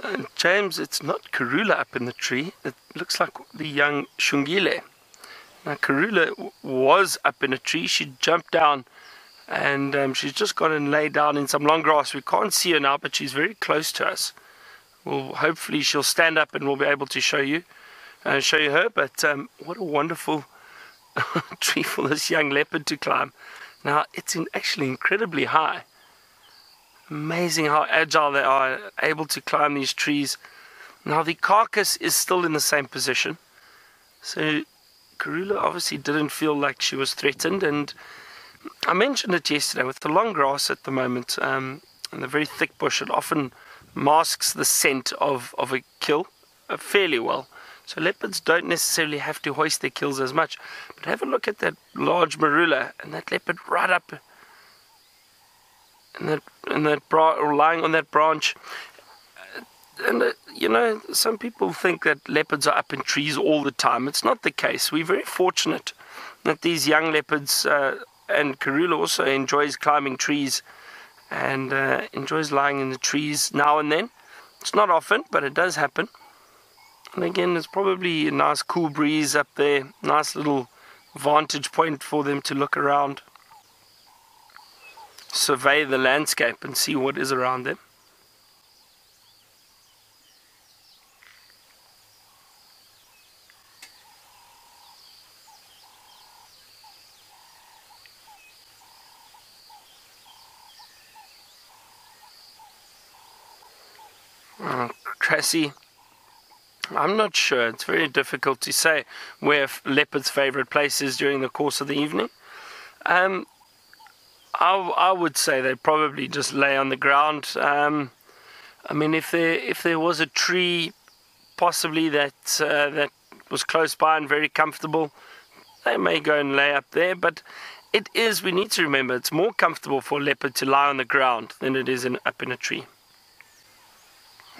Uh, James, it's not Karula up in the tree. It looks like the young Xongile. Now, Karula was up in a tree. She jumped down and um, she's just gone and laid down in some long grass. We can't see her now, but she's very close to us. Well, hopefully she'll stand up and we'll be able to show you, uh, show you her. But um, what a wonderful tree for this young leopard to climb. Now, it's in, actually incredibly high. Amazing how agile they are, able to climb these trees. Now, the carcass is still in the same position. So, Karula obviously didn't feel like she was threatened. And I mentioned it yesterday with the long grass at the moment um, and the very thick bush, it often masks the scent of, of a kill uh, fairly well. So leopards don't necessarily have to hoist their kills as much. But have a look at that large marula and that leopard right up and that and that lying on that branch. And uh, you know, some people think that leopards are up in trees all the time. It's not the case. We're very fortunate that these young leopards uh, and Karula also enjoys climbing trees and uh, enjoys lying in the trees now and then. It's not often, but it does happen. And again, there's probably a nice cool breeze up there, nice little vantage point for them to look around, survey the landscape, and see what is around them. Uh, Cressy, I'm not sure. It's very difficult to say where leopard's favorite place is during the course of the evening. Um, I, I would say they probably just lay on the ground. Um, I mean, if there if there was a tree, possibly that uh, that was close by and very comfortable, they may go and lay up there. But it is. We need to remember it's more comfortable for a leopard to lie on the ground than it is in, up in a tree.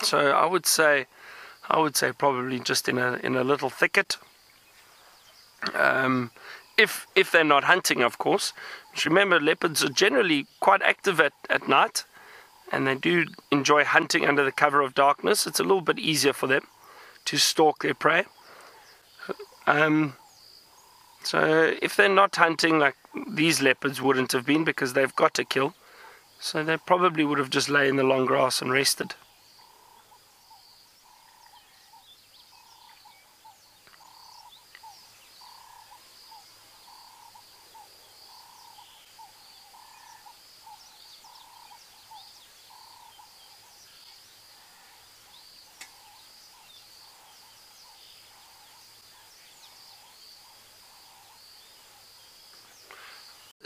So I would say, I would say probably just in a in a little thicket. Um, if if they're not hunting, of course. Just remember, leopards are generally quite active at, at night, and they do enjoy hunting under the cover of darkness. It's a little bit easier for them to stalk their prey. Um, so if they're not hunting, like these leopards wouldn't have been because they've got to kill, so they probably would have just lay in the long grass and rested.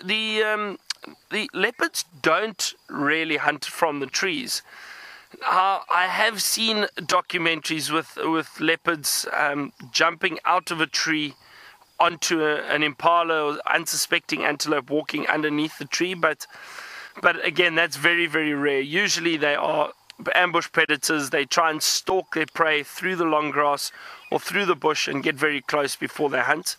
The um, the leopards don't really hunt from the trees. Uh, I have seen documentaries with with leopards um, jumping out of a tree onto a, an impala or unsuspecting antelope walking underneath the tree, but but again that's very very rare. Usually they are ambush predators. They try and stalk their prey through the long grass or through the bush and get very close before they hunt.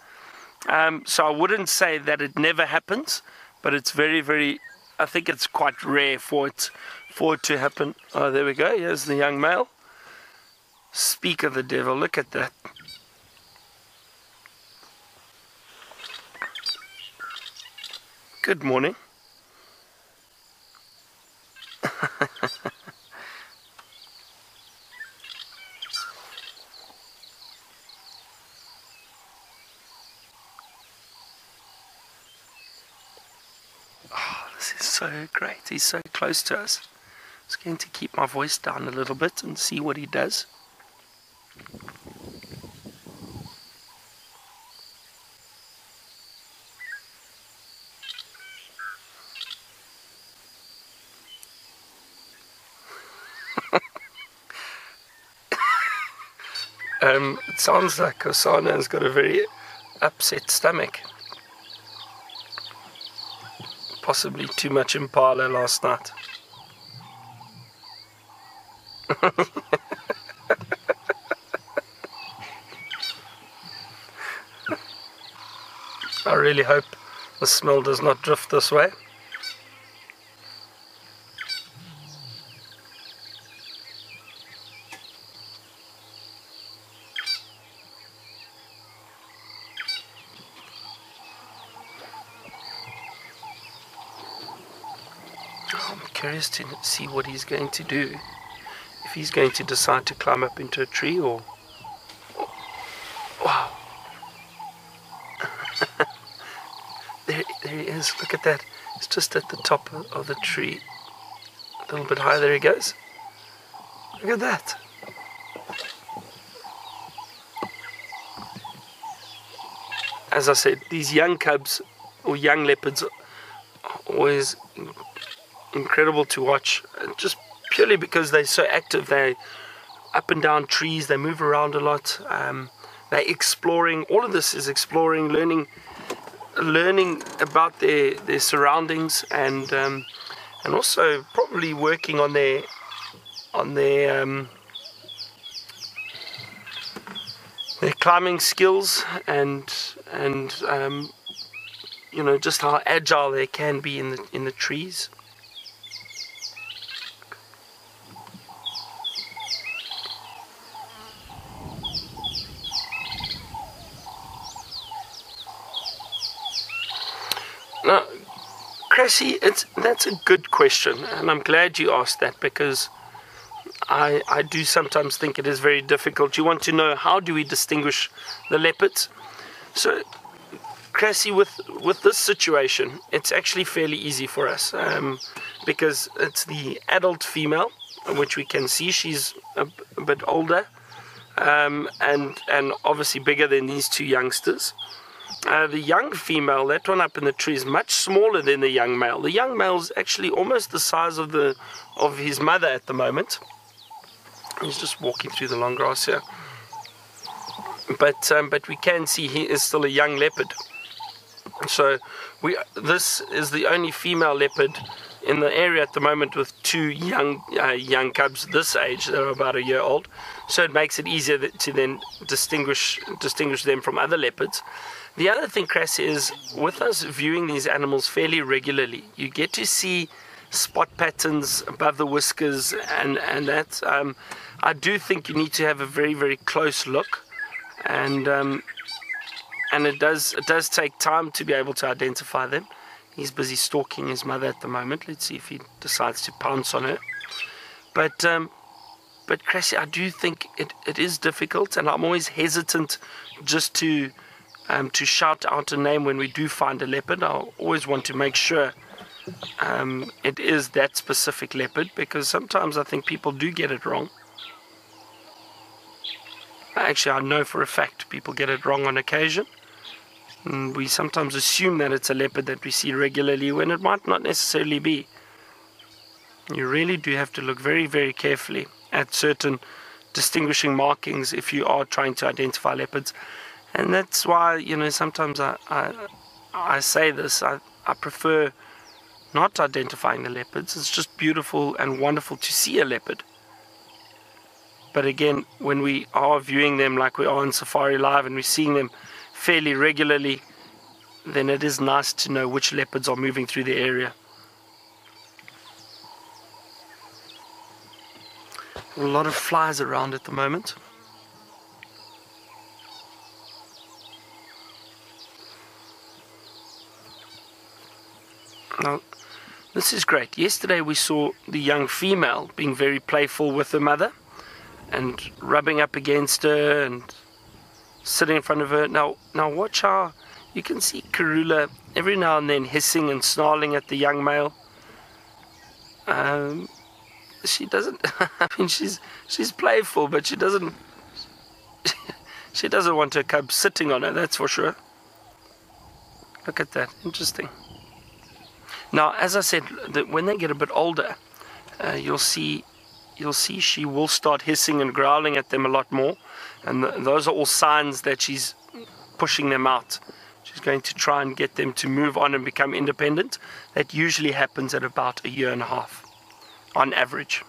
Um, so I wouldn't say that it never happens, but it's very, very. I think it's quite rare for it for it to happen. Oh, there we go. Here's the young male. Speak of the devil. Look at that. Good morning. This is so great. He's so close to us. I'm just going to keep my voice down a little bit and see what he does. um, it sounds like Hosana has got a very upset stomach possibly too much Impala last night. I really hope the smell does not drift this way. Curious to see what he's going to do. If he's going to decide to climb up into a tree or. Wow. there, there he is. Look at that. It's just at the top of the tree. A little bit higher. There he goes. Look at that. As I said, these young cubs or young leopards always incredible to watch. Just purely because they're so active. They up and down trees. They move around a lot. Um, they're exploring. All of this is exploring, learning, learning about their their surroundings, and um, and also probably working on their on their um, their climbing skills and and um, you know just how agile they can be in the in the trees. Cressy, it's that's a good question, and I'm glad you asked that because I I do sometimes think it is very difficult. You want to know how do we distinguish the leopards? So, Cressy, with with this situation, it's actually fairly easy for us um, because it's the adult female, which we can see she's a, a bit older, um, and and obviously bigger than these two youngsters. Uh, the young female, that one up in the tree, is much smaller than the young male. The young male is actually almost the size of the of his mother at the moment. He's just walking through the long grass here. But um, but we can see he is still a young leopard. So we this is the only female leopard in the area at the moment with two young uh, young cubs this age. They're about a year old, so it makes it easier to then distinguish distinguish them from other leopards. The other thing, Chris, is with us viewing these animals fairly regularly, you get to see spot patterns above the whiskers and and that. Um, I do think you need to have a very very close look, and um, and it does it does take time to be able to identify them. He's busy stalking his mother at the moment. Let's see if he decides to pounce on her. But um, but Cressy, I do think it, it is difficult, and I'm always hesitant just to um, to shout out a name when we do find a leopard. I always want to make sure um, it is that specific leopard because sometimes I think people do get it wrong. Actually, I know for a fact people get it wrong on occasion. And we sometimes assume that it's a leopard that we see regularly when it might not necessarily be. You really do have to look very, very carefully at certain distinguishing markings if you are trying to identify leopards. And that's why you know sometimes I I, I say this I, I prefer not identifying the leopards. It's just beautiful and wonderful to see a leopard. But again when we are viewing them like we are on Safari Live and we're seeing them fairly regularly then it is nice to know which leopards are moving through the area a lot of flies around at the moment Now, this is great. Yesterday we saw the young female being very playful with her mother and rubbing up against her and sitting in front of her. Now, now watch how you can see Karula every now and then hissing and snarling at the young male. Um, she doesn't. I mean, she's she's playful, but she doesn't. She doesn't want her cub sitting on her. That's for sure. Look at that. Interesting. Now, as I said, when they get a bit older, uh, you'll see you'll see she will start hissing and growling at them a lot more, and th those are all signs that she's pushing them out. She's going to try and get them to move on and become independent. That usually happens at about a year and a half, on average.